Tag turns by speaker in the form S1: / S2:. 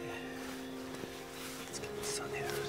S1: Let's get the sun here.